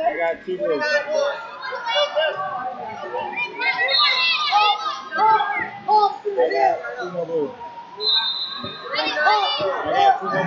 I got two blues. I got two more blues. I got two more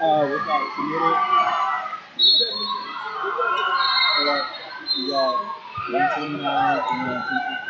Uh, we got submitted. We got, we got 129 and then 215.